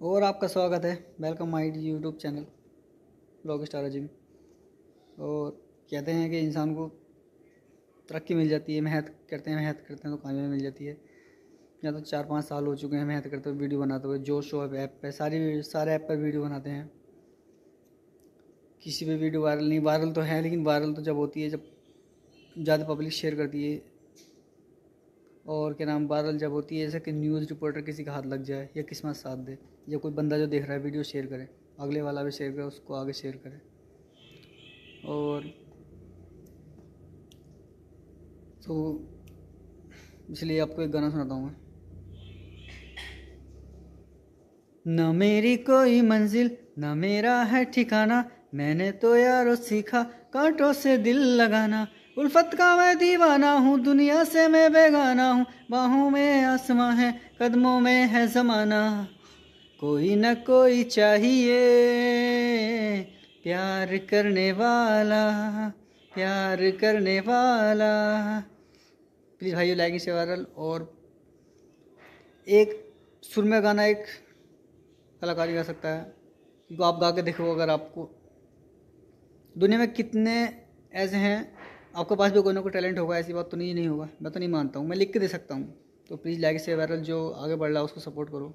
और आपका स्वागत है। Welcome my YouTube channel vlog star gym और कहते हैं कि इंसान को तरक्की मिल जाती है, मेहनत करते हैं, मेहनत करते हैं तो कामयाबी मिल जाती है। या तो चार पाँच साल हो चुके हैं, मेहनत करते हुए वीडियो बनाते हुए, जो शो ऐप पे सारी सारे ऐप पर वीडियो बनाते हैं। किसी पे वीडियो वायरल नहीं, वायरल तो है, लेकिन वायरल तो जब होती है, जब ज़्यादा पब्लिक शेयर करती है और क्या नाम, वायरल जब होती है, जैसे कि न्यूज़ रिपोर्टर किसी का हाथ लग जाए या किस्मत साथ दे, या कोई बंदा जो देख रहा है, वीडियो शेयर करे, अगले वाला भी शेयर करे, उसको आगे शेयर करे। और तो इसलिए आपको एक गाना सुनाता हूँ मैं। न मेरी कोई मंजिल, न मेरा है ठिकाना, मैंने तो यारो सीखा, कांटों से दिल लगाना उल्फत का मैं दीवाना हूँ, दुनिया से मैं बेगाना हूँ, बाहों में आसमां है, कदमों में है ज़माना। कोई न कोई चाहिए, प्यार करने वाला, प्यार करने वाला। प्लीज़ भाई लाइक से वायरल और एक सुर में गाना एक कलाकारी गा सकता है क्योंकि आप गा के देखो अगर आपको। दुनिया में कितने ऐसे हैं आपके पास भी कोई ना कोई टैलेंट होगा, ऐसी बात तो नहीं नहीं होगा। मैं तो नहीं मानता हूँ, मैं लिख के दे सकता हूँ। तो प्लीज़ लाइक से वायरल जो आगे बढ़ रहा है, उसको सपोर्ट करो।